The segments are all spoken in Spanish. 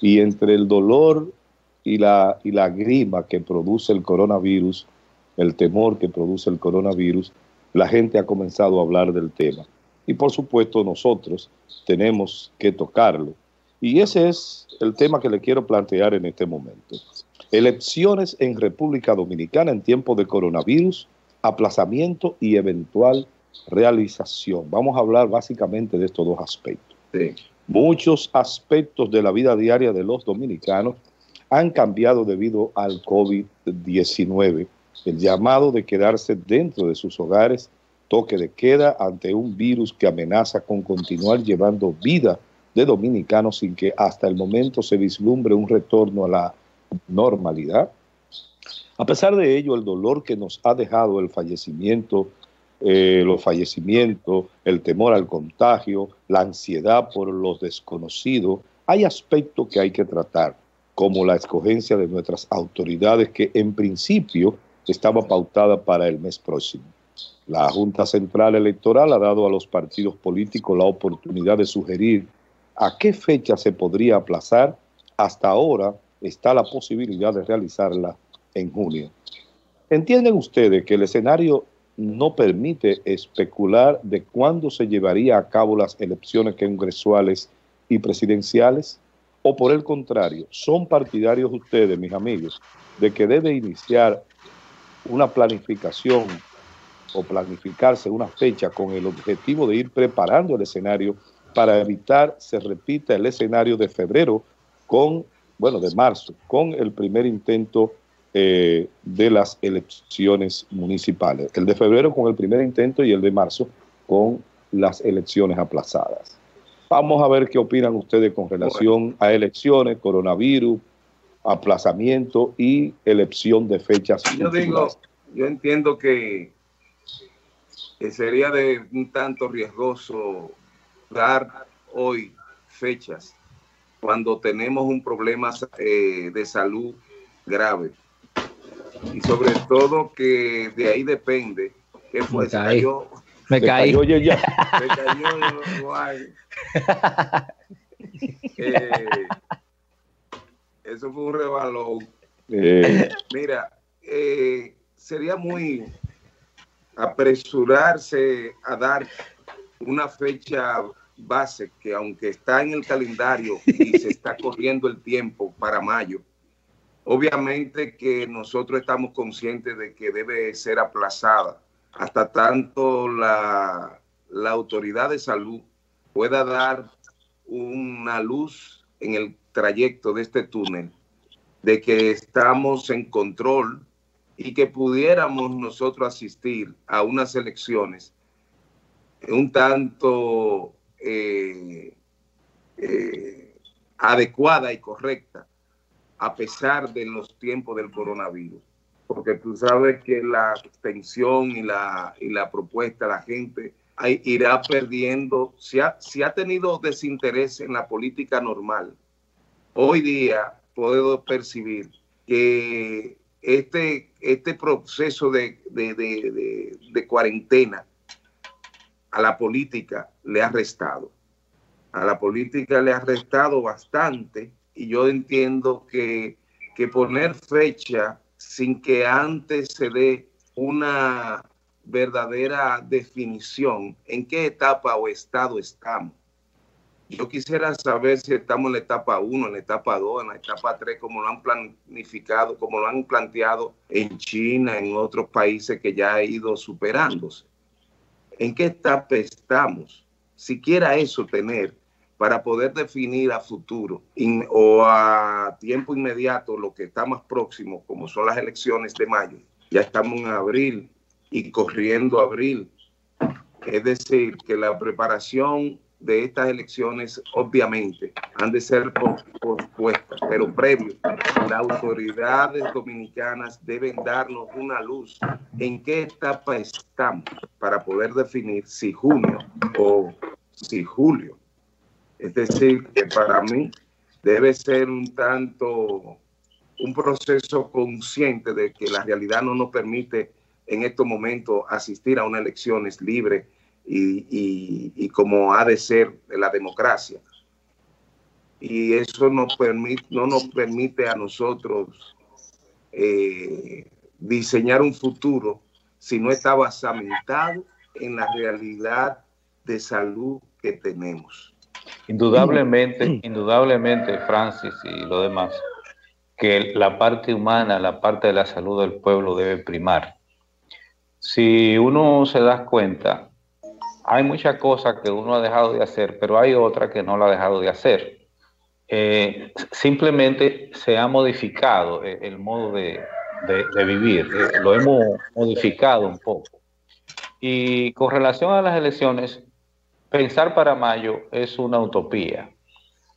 y entre el dolor y la, y la grima que produce el coronavirus, el temor que produce el coronavirus, la gente ha comenzado a hablar del tema. Y por supuesto nosotros tenemos que tocarlo. Y ese es el tema que le quiero plantear en este momento. Elecciones en República Dominicana en tiempo de coronavirus, aplazamiento y eventual realización. Vamos a hablar básicamente de estos dos aspectos. Muchos aspectos de la vida diaria de los dominicanos han cambiado debido al COVID-19. El llamado de quedarse dentro de sus hogares, toque de queda ante un virus que amenaza con continuar llevando vida de dominicanos sin que hasta el momento se vislumbre un retorno a la normalidad. A pesar de ello, el dolor que nos ha dejado el fallecimiento, eh, los fallecimientos, el temor al contagio, la ansiedad por los desconocidos, hay aspectos que hay que tratar, como la escogencia de nuestras autoridades que en principio estaba pautada para el mes próximo. La Junta Central Electoral ha dado a los partidos políticos la oportunidad de sugerir a qué fecha se podría aplazar. Hasta ahora está la posibilidad de realizarla en junio. ¿Entienden ustedes que el escenario no permite especular de cuándo se llevaría a cabo las elecciones congresuales y presidenciales? ¿O por el contrario, son partidarios ustedes, mis amigos, de que debe iniciar una planificación o planificarse una fecha con el objetivo de ir preparando el escenario para evitar se repita el escenario de febrero con, bueno, de marzo, con el primer intento eh, de las elecciones municipales. El de febrero con el primer intento y el de marzo con las elecciones aplazadas. Vamos a ver qué opinan ustedes con relación a elecciones, coronavirus, aplazamiento y elección de fechas. Yo digo, yo entiendo que, que sería de un tanto riesgoso dar hoy fechas cuando tenemos un problema eh, de salud grave y sobre todo que de ahí depende que fue me caí. me caí. Oye, ya. Me cayó eh, eso fue un rebalón. Eh. Mira, eh, sería muy apresurarse a dar una fecha base que aunque está en el calendario y se está corriendo el tiempo para mayo, obviamente que nosotros estamos conscientes de que debe ser aplazada hasta tanto la, la autoridad de salud pueda dar una luz en el trayecto de este túnel, de que estamos en control y que pudiéramos nosotros asistir a unas elecciones un tanto eh, eh, adecuada y correcta a pesar de los tiempos del coronavirus. Porque tú sabes que la extensión y la, y la propuesta, la gente irá perdiendo, si ha, si ha tenido desinterés en la política normal, hoy día puedo percibir que este, este proceso de, de, de, de cuarentena a la política le ha restado. A la política le ha restado bastante y yo entiendo que, que poner fecha sin que antes se dé una verdadera definición en qué etapa o estado estamos. Yo quisiera saber si estamos en la etapa 1, en la etapa 2, en la etapa 3, como lo han planificado, como lo han planteado en China, en otros países que ya ha ido superándose en qué etapa estamos. Siquiera eso tener para poder definir a futuro o a tiempo inmediato lo que está más próximo, como son las elecciones de mayo. Ya estamos en abril y corriendo abril. Es decir, que la preparación de estas elecciones obviamente han de ser pospuestas, pero previo, las autoridades dominicanas deben darnos una luz en qué etapa estamos para poder definir si junio o si julio. Es decir, que para mí debe ser un tanto un proceso consciente de que la realidad no nos permite en estos momentos asistir a unas elecciones libres y, como ha de ser la democracia. y eso no nos permite a nosotros eh, diseñar un futuro si no está basamentado en la realidad de salud que tenemos. Indudablemente, indudablemente, Francis y lo demás, que la parte humana, la parte de la salud del pueblo debe primar. Si uno se da cuenta, hay muchas cosas que uno ha dejado de hacer, pero hay otra que no la ha dejado de hacer. Eh, simplemente se ha modificado el, modo de, vivir, eh, lo hemos modificado un poco. Y con relación a las elecciones, pensar para mayo es una utopía.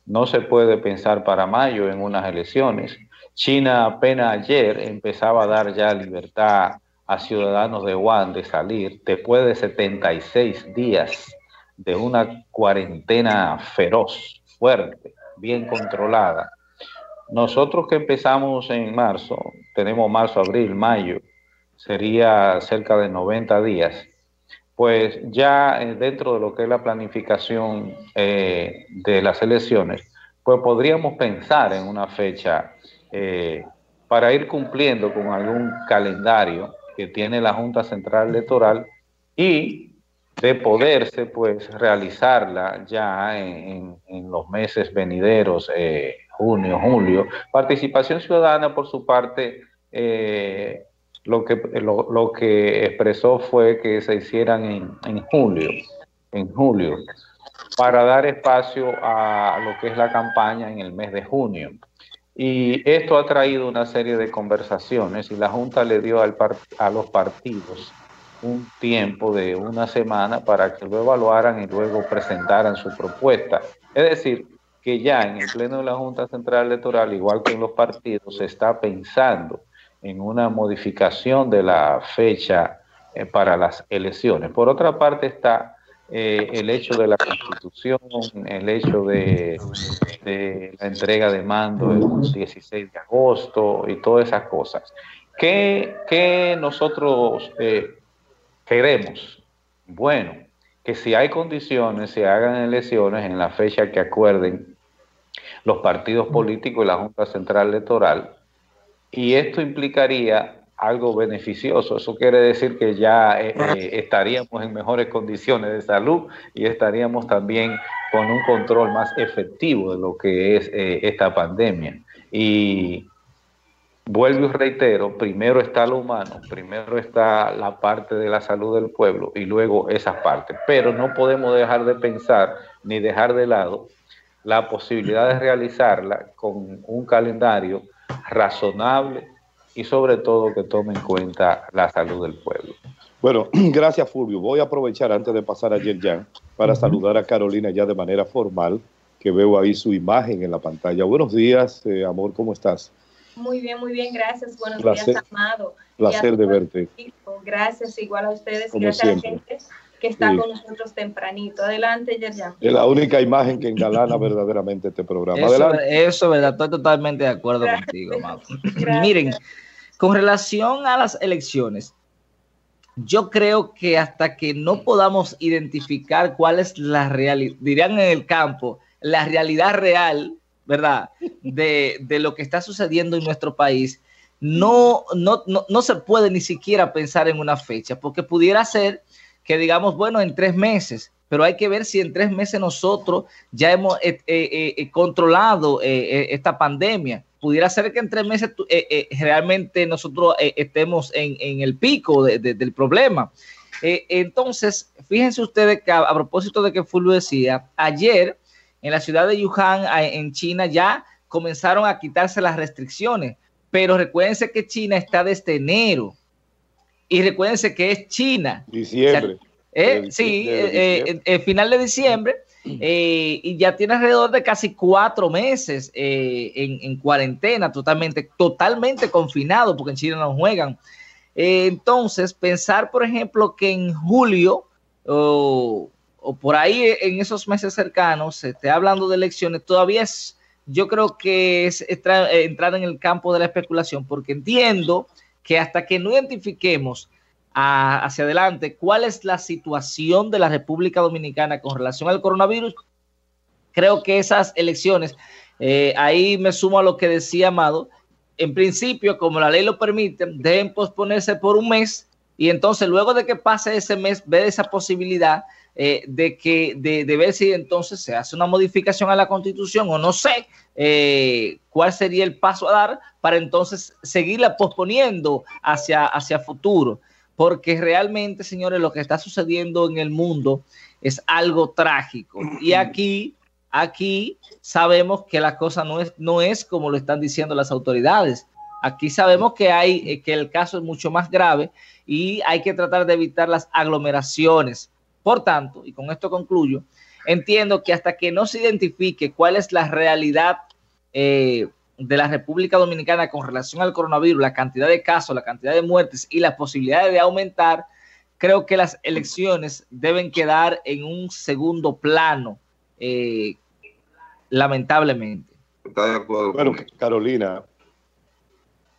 No se puede pensar para mayo en unas elecciones. China apenas ayer empezaba a dar ya libertad a ciudadanos de Wuhan de salir después de 76 días de una cuarentena feroz, fuerte, bien controlada. Nosotros que empezamos en marzo, tenemos marzo, abril, mayo, sería cerca de 90 días pues ya eh, dentro de lo que es la planificación eh, de las elecciones, pues podríamos pensar en una fecha eh, para ir cumpliendo con algún calendario que tiene la Junta Central Electoral y de poderse pues realizarla ya en, los meses venideros, junio, julio. Participación ciudadana por su parte lo que, lo, que expresó fue que se hicieran en, julio, en julio, para dar espacio a lo que es la campaña en el mes de junio. Y esto ha traído una serie de conversaciones y la Junta le dio al a los partidos un tiempo de una semana para que lo evaluaran y luego presentaran su propuesta. Es decir, que ya en el Pleno de la Junta Central Electoral, igual que en los partidos, se está pensando en una modificación de la fecha eh, para las elecciones. Por otra parte está eh, el hecho de la constitución, el hecho de, la entrega de mando el 16 de agosto y todas esas cosas. ¿Qué, nosotros eh, queremos? Bueno, que si hay condiciones, se hagan elecciones en la fecha que acuerden los partidos políticos y la Junta Central Electoral y esto implicaría algo beneficioso. Eso quiere decir que ya eh, eh, estaríamos en mejores condiciones de salud y estaríamos también con un control más efectivo de lo que es eh, esta pandemia. Y vuelvo y reitero, primero está lo humano, primero está la parte de la salud del pueblo y luego esas partes. Pero no podemos dejar de pensar ni dejar de lado la posibilidad de realizarla con un calendario razonable y sobre todo que tome en cuenta la salud del pueblo. Bueno, gracias Fulvio. Voy a aprovechar antes de pasar a Yerjan para saludar a Carolina ya de manera formal, que veo ahí su imagen en la pantalla. Buenos días, eh, amor, ¿cómo estás? Muy bien, muy bien, gracias. Buenos días, Amado. Placer de verte. Gracias, igual a ustedes. gracias a la gente que está con nosotros tempranito. Adelante, Yerjan. Es la única imagen que engalana verdaderamente este programa. Eso, Adelante. Eso, ¿verdad? Estoy totalmente de acuerdo contigo, Miren, con relación a las elecciones, yo creo que hasta que no podamos identificar cuál es la realidad, dirían en el campo, la realidad real, ¿verdad? De, de, lo que está sucediendo en nuestro país, no, no, no, no se puede ni siquiera pensar en una fecha, porque pudiera ser que digamos, bueno, en tres meses, pero hay que ver si en tres meses nosotros ya hemos eh, eh, eh, controlado esta pandemia. Pudiera ser que en tres meses realmente nosotros estemos en, el pico del problema. entonces, fíjense ustedes que a, propósito de que Fulvio decía, ayer en la ciudad de Wuhan, en China, ya comenzaron a quitarse las restricciones, pero recuérdense que China está desde enero y recuérdense que es China. Diciembre. Eh, sí, el eh, eh, final de diciembre. y ya tiene alrededor de casi cuatro meses en, cuarentena, totalmente, totalmente confinado, porque en China no juegan. entonces, pensar, por ejemplo, que en julio o, por ahí en esos meses cercanos se esté hablando de elecciones, todavía es, yo creo que es entrar en el campo de la especulación, porque entiendo que hasta que no identifiquemos hacia adelante cuál es la situación de la República Dominicana con relación al coronavirus, creo que esas elecciones, eh, ahí me sumo a lo que decía Amado, en principio, como la ley lo permite, deben posponerse por un mes y entonces luego de que pase ese mes, ver esa posibilidad eh, de que de, ver si entonces se hace una modificación a la constitución o no sé eh, cuál sería el paso a dar para entonces seguirla posponiendo hacia, hacia futuro. Porque realmente, señores, lo que está sucediendo en el mundo es algo trágico. Y aquí, aquí sabemos que la cosa no es, no es como lo están diciendo las autoridades. Aquí sabemos que hay eh, que el caso es mucho más grave y hay que tratar de evitar las aglomeraciones. Por tanto, y con esto concluyo, entiendo que hasta que no se identifique cuál es la realidad eh, de la República Dominicana con relación al coronavirus, la cantidad de casos, la cantidad de muertes y las posibilidades de aumentar, creo que las elecciones deben quedar en un segundo plano, eh, lamentablemente. Bueno, Carolina.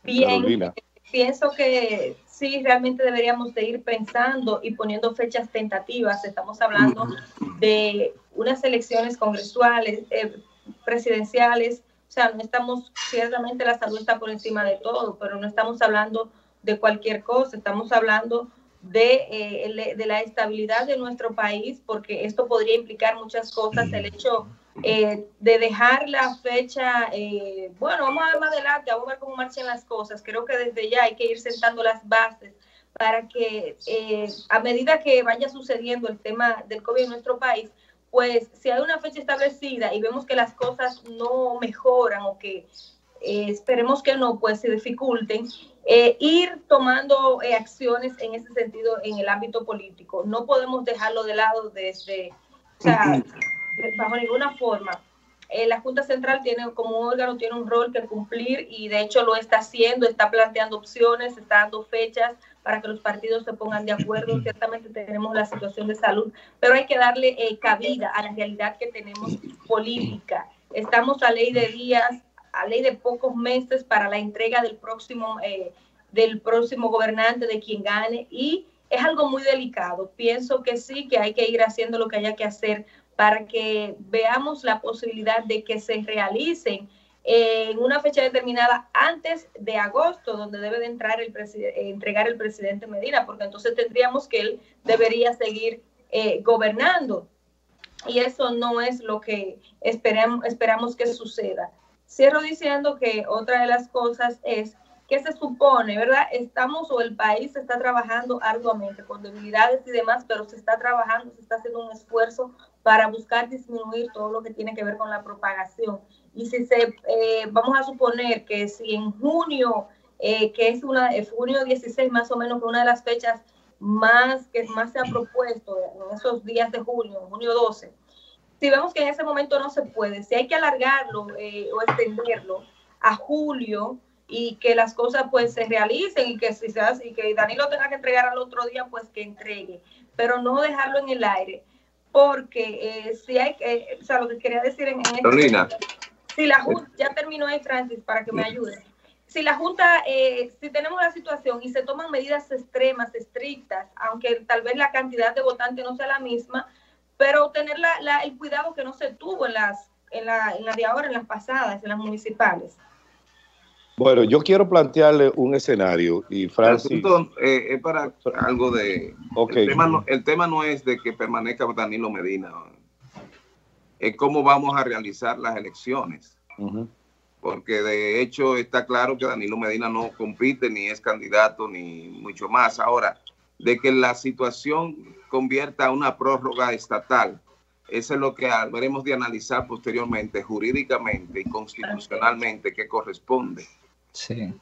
Bien, pienso que sí, realmente deberíamos de ir pensando y poniendo fechas tentativas. Estamos hablando de unas elecciones congresuales, eh, presidenciales, o sea, no estamos, ciertamente la salud está por encima de todo, pero no estamos hablando de cualquier cosa, estamos hablando de, eh, de la estabilidad de nuestro país, porque esto podría implicar muchas cosas, el hecho eh, de dejar la fecha, eh, bueno, vamos a ver más adelante, vamos a ver cómo marchan las cosas. Creo que desde ya hay que ir sentando las bases para que eh, a medida que vaya sucediendo el tema del COVID en nuestro país, pues si hay una fecha establecida y vemos que las cosas no mejoran o que esperemos que no, pues se dificulten, ir tomando acciones en ese sentido en el ámbito político. No podemos dejarlo de lado desde, o bajo ninguna forma. Eh, la Junta Central tiene como órgano tiene un rol que cumplir y de hecho lo está haciendo, está planteando opciones, está dando fechas para que los partidos se pongan de acuerdo. Ciertamente tenemos la situación de salud, pero hay que darle eh, cabida a la realidad que tenemos política. Estamos a ley de días, a ley de pocos meses para la entrega del próximo, eh, del próximo gobernante, de quien gane, y es algo muy delicado. Pienso que sí, que hay que ir haciendo lo que haya que hacer para que veamos la posibilidad de que se realicen en una fecha determinada antes de agosto, donde debe de entrar el entregar el presidente Medina, porque entonces tendríamos que él debería seguir eh, gobernando. Y eso no es lo que esperamos, esperamos que suceda. Cierro diciendo que otra de las cosas es que se supone, ¿verdad? Estamos o el país está trabajando arduamente con debilidades y demás, pero se está trabajando, se está haciendo un esfuerzo para buscar disminuir todo lo que tiene que ver con la propagación. Y si se, eh, vamos a suponer que si en junio, eh, que es una, junio 16 más o menos, que una de las fechas más que más se ha propuesto en esos días de junio, junio 12, si vemos que en ese momento no se puede, si hay que alargarlo eh, o extenderlo a julio y que las cosas pues se realicen y que hace, y que Danilo tenga que entregar al otro día, pues que entregue, pero no dejarlo en el aire porque eh, si hay, que, o sea, lo que quería decir en, en si la Junta, ya terminó ahí Francis, para que me ayude, si la Junta, eh, si tenemos la situación y se toman medidas extremas, estrictas, aunque tal vez la cantidad de votantes no sea la misma, pero tener la, el cuidado que no se tuvo en las, en la, en la de ahora, en las pasadas, en las municipales. Bueno, yo quiero plantearle un escenario y Francis... Eh, es para algo de... El, tema no, el, tema no, es de que permanezca Danilo Medina, es cómo vamos a realizar las elecciones. Porque de hecho está claro que Danilo Medina no compite, ni es candidato, ni mucho más. Ahora, de que la situación convierta a una prórroga estatal, eso es lo que veremos de analizar posteriormente, jurídicamente y constitucionalmente, que corresponde. Sí.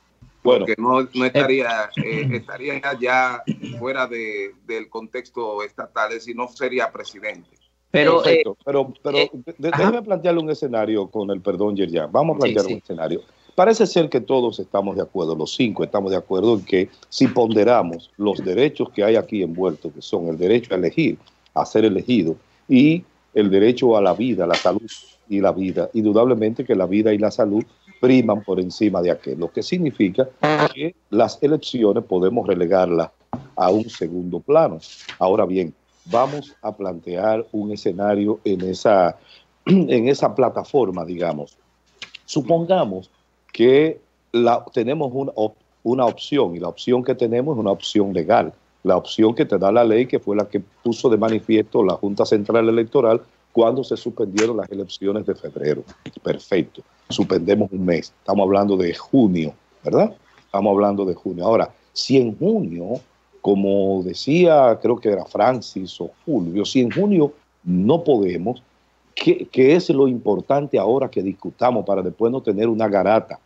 Porque no, no estaría, eh, estaría ya fuera de, del contexto estatal, es decir, no sería presidente. Pero, eh, pero, pero eh, déjeme plantearle un escenario con el perdón, Yerjan. Vamos a plantear un escenario. Parece ser que todos estamos de acuerdo, los cinco estamos de acuerdo en que si ponderamos los derechos que hay aquí envueltos, que son el derecho a elegir, a ser elegido, y el derecho a la vida, la salud y la vida, indudablemente que la vida y la salud priman por encima de aquel, lo que significa que las elecciones podemos relegarlas a un segundo plano. Ahora bien, vamos a plantear un escenario en esa en esa plataforma, digamos. Supongamos que la, tenemos una, una opción y la opción que tenemos es una opción legal. La opción que te da la ley, que fue la que puso de manifiesto la Junta Central Electoral cuando se suspendieron las elecciones de febrero. Perfecto, suspendemos un mes. Estamos hablando de junio, ¿verdad? Estamos hablando de junio. Ahora, si en junio, como decía, creo que era Francis o Fulvio, si en junio no podemos, ¿qué, qué es lo importante ahora que discutamos para después no tener una garata?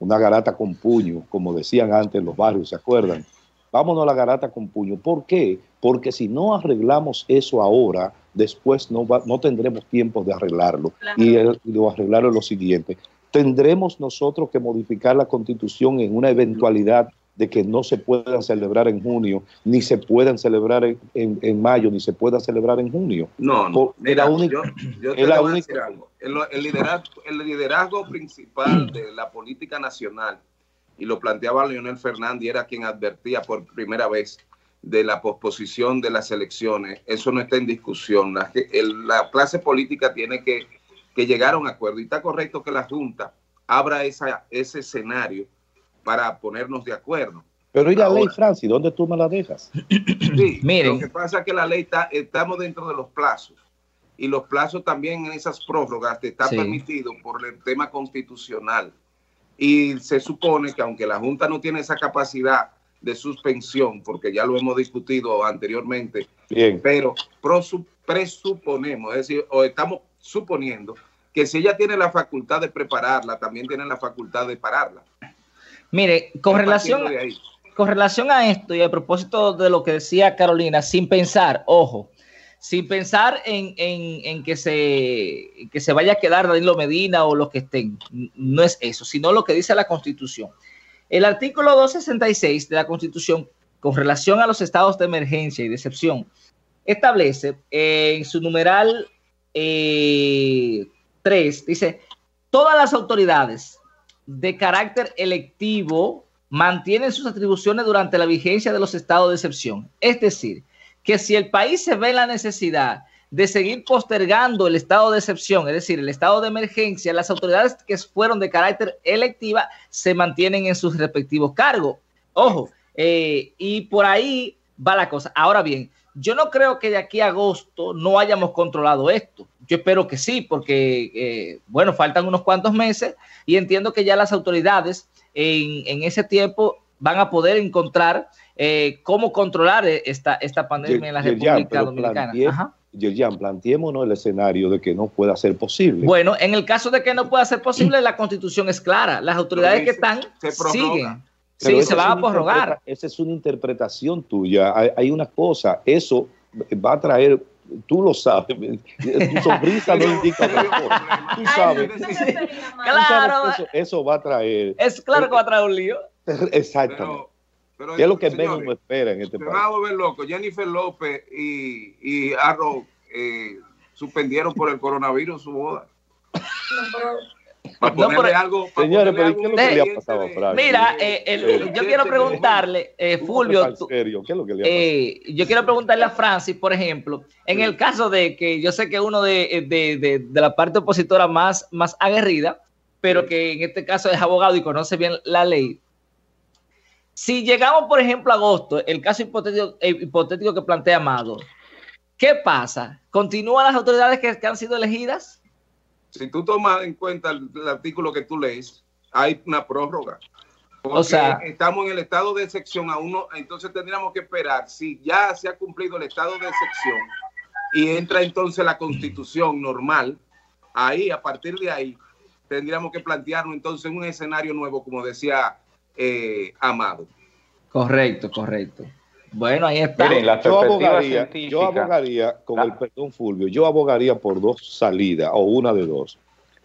Una garata con puño, como decían antes los barrios, ¿se acuerdan? Vámonos a la garata con puño. ¿Por qué? Porque si no arreglamos eso ahora, después no, va, no tendremos tiempo de arreglarlo. Claro. Y, el, lo arreglarlo es lo siguiente. Tendremos nosotros que modificar la constitución en una eventualidad de que no se puedan celebrar en junio, ni se puedan celebrar en, en, en mayo, ni se puedan celebrar en junio. No, no. Mira, la única, yo, yo te la única... algo. El, el, liderazgo, el liderazgo principal de la política nacional, y lo planteaba Leonel Fernández, era quien advertía por primera vez de la posposición de las elecciones. Eso no está en discusión. La, el, la clase política tiene que, que, llegar a un acuerdo. Y está correcto que la Junta abra esa, ese escenario para ponernos de acuerdo. Pero ¿y la Ahora, ley, Francis? ¿Dónde tú me la dejas? Sí, Miren. lo que pasa es que la ley está, estamos dentro de los plazos. Y los plazos también en esas prórrogas te está sí. permitido por el tema constitucional. Y se supone que aunque la Junta no tiene esa capacidad de suspensión, porque ya lo hemos discutido anteriormente, Bien. pero presuponemos, es decir, o estamos suponiendo que si ella tiene la facultad de prepararla, también tiene la facultad de pararla. Mire, con relación, con relación a esto y a propósito de lo que decía Carolina, sin pensar, ojo, sin pensar en, que, se, que se vaya a quedar Danilo Medina o los que estén, no es eso, sino lo que dice la Constitución. El artículo 266 de la Constitución, con relación a los estados de emergencia y de excepción, establece eh, en su numeral eh, 3, dice, todas las autoridades de carácter electivo mantienen sus atribuciones durante la vigencia de los estados de excepción. Es decir, que si el país se ve la necesidad de seguir postergando el estado de excepción, es decir, el estado de emergencia, las autoridades que fueron de carácter electiva se mantienen en sus respectivos cargos. Ojo, eh, y por ahí va la cosa. Ahora bien, yo no creo que de aquí a agosto no hayamos controlado esto. Yo espero que sí, porque, eh, bueno, faltan unos cuantos meses y entiendo que ya las autoridades en, en ese tiempo van a poder encontrar eh, cómo controlar esta, esta pandemia en la República Dominicana. Planteé, Ajá. Yerjan, planteémonos el escenario de que no pueda ser posible. Bueno, en el caso de que no pueda ser posible, la constitución es clara. Las autoridades que están siguen. Pero sí, se va a prorrogar. Esa es una interpretación tuya. Hay, hay, una cosa, eso va a traer, tú lo sabes, tu sonrisa no indica cosa. Tú sabes. claro. Eso, eso, va a traer. Es claro que va a traer un lío. Exactamente. Pero, ¿Qué es lo que señores, menos me espera en este país? va a volver loco. Jennifer López y, y Arrow eh, suspendieron por el coronavirus su boda. Para no, pero, algo. Para señores, pero ¿qué es lo que le ha pasado a Frank? Mira, eh, el, eh, yo quiero preguntarle, eh, Fulvio. Tú, serio? ¿Qué es lo que le ha pasado? Eh, yo quiero preguntarle a Francis, por ejemplo, en sí. el caso de que yo sé que uno de, de, de, de la parte opositora más, más aguerrida, pero sí. que en este caso es abogado y conoce bien la ley. Si llegamos, por ejemplo, a agosto, el caso hipotético, eh, hipotético que plantea Amado, ¿qué pasa? ¿Continúan las autoridades que, que han sido elegidas? si tú tomas en cuenta el, el, artículo que tú lees, hay una prórroga. o sea, estamos en el estado de excepción a uno, entonces tendríamos que esperar si ya se ha cumplido el estado de excepción y entra entonces la constitución normal, ahí, a partir de ahí, tendríamos que plantearnos entonces un escenario nuevo, como decía eh, Amado. Correcto, correcto. Bueno, ahí está. Miren, la yo, abogaría, yo abogaría, con ah. el perdón Fulvio, yo abogaría por dos salidas, o una de dos.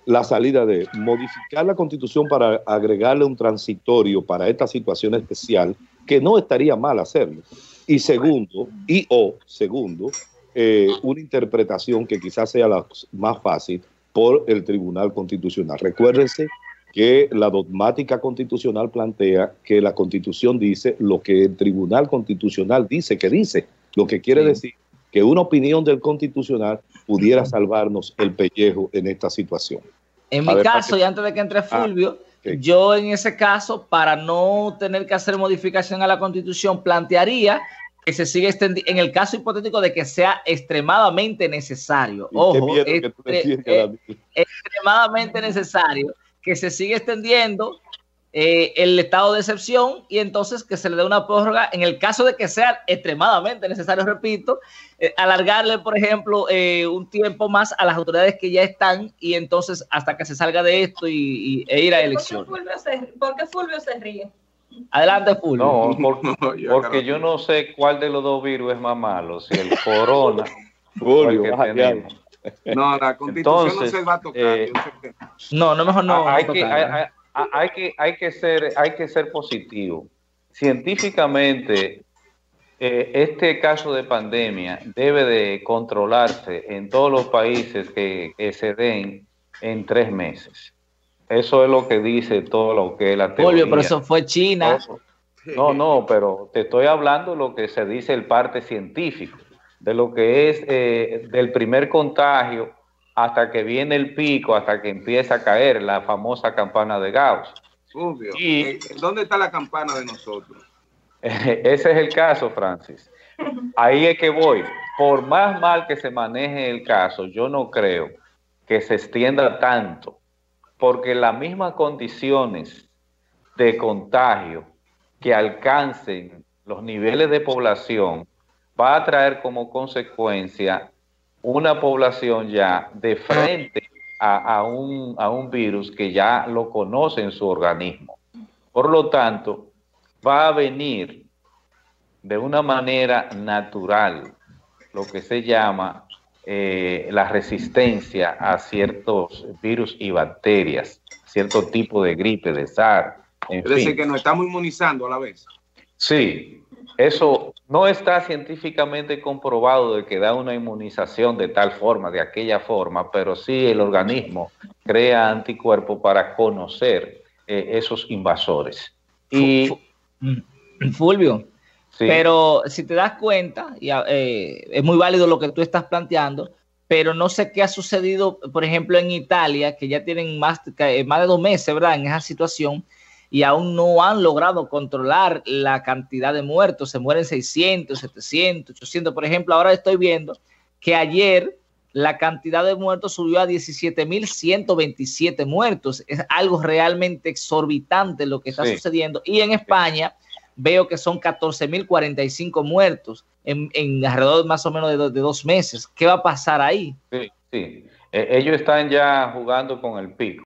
La salida de modificar la constitución para agregarle un transitorio para esta situación especial, que no estaría mal hacerlo. Y segundo, y o segundo, eh, una interpretación que quizás sea la más fácil por el Tribunal Constitucional. Recuérdense que la dogmática constitucional plantea que la constitución dice lo que el tribunal constitucional dice que dice, lo que quiere sí. decir que una opinión del constitucional pudiera salvarnos el pellejo en esta situación. En mi caso, y antes de que entre ah, Fulvio, yo en ese caso, para no tener que hacer modificación a la constitución, plantearía que se siga extendiendo, en el caso hipotético de que sea extremadamente necesario, ojo, eh, extremadamente necesario, que se siga extendiendo eh, el estado de excepción y entonces que se le dé una prórroga en el caso de que sea extremadamente necesario, repito, eh, alargarle, por ejemplo, eh, un tiempo más a las autoridades que ya están y entonces hasta que se salga de esto y, e ir a elecciones. ¿Por qué Fulvio se, ríe? Adelante, Fulvio. No, porque yo no sé cuál de los dos virus es más malo, si el corona o el que tenemos. No, la constitución no se va a tocar. no, no, mejor no. Hay, que, hay que, hay que, ser, hay que ser positivo. Científicamente, eh, este caso de pandemia debe de controlarse en todos los países que, se den en tres meses. Eso es lo que dice todo lo que es la teoría. pero eso fue China. No, no, pero te estoy hablando de lo que se dice el parte científico, de lo que es eh, del primer contagio hasta que viene el pico, hasta que empieza a caer la famosa campana de Gauss. Y, eh, ¿Dónde está la campana de nosotros? Ese es el caso, Francis. Ahí es que voy. Por más mal que se maneje el caso, yo no creo que se extienda tanto, porque las mismas condiciones de contagio que alcancen los niveles de población va a traer como consecuencia una población ya de frente a, un, a un virus que ya lo conoce en su organismo. Por lo tanto, va a venir de una manera natural lo que se llama eh, la resistencia a ciertos virus y bacterias, cierto tipo de gripe, de SARS. Es decir, que nos estamos inmunizando a la vez. Sí, eso no está científicamente comprobado de que da una inmunización de tal forma, de aquella forma, pero sí el organismo crea anticuerpos para conocer eh, esos invasores. Y mm, Fulvio, pero si te das cuenta, y, eh, es muy válido lo que tú estás planteando, pero no sé qué ha sucedido, por ejemplo, en Italia, que ya tienen más, eh, más de dos meses, ¿verdad?, en esa situación y aún no han logrado controlar la cantidad de muertos. Se mueren 600, 700, 800. Por ejemplo, ahora estoy viendo que ayer la cantidad de muertos subió a 17.127 muertos. Es algo realmente exorbitante lo que está sucediendo. Y en España veo que son 14.045 muertos en, en, alrededor más o menos de, de, dos meses. ¿Qué va a pasar ahí? Sí, sí. E, ellos están ya jugando con el pico.